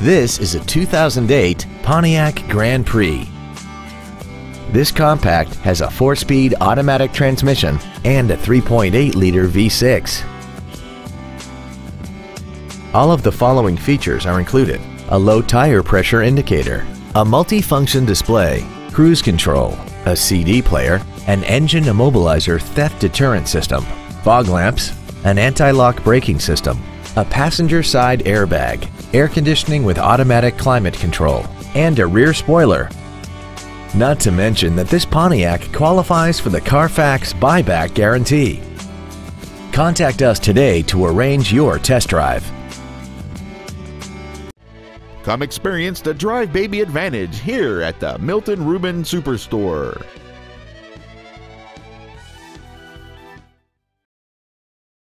This is a 2008 Pontiac Grand Prix. This compact has a 4-speed automatic transmission and a 3.8-liter V6. All of the following features are included. A low tire pressure indicator, a multi-function display, cruise control, a CD player, an engine immobilizer theft deterrent system, fog lamps, an anti-lock braking system, a passenger side airbag, air conditioning with automatic climate control, and a rear spoiler. Not to mention that this Pontiac qualifies for the Carfax buyback guarantee. Contact us today to arrange your test drive. Come experience the Drive Baby Advantage here at the Milton Ruben Superstore.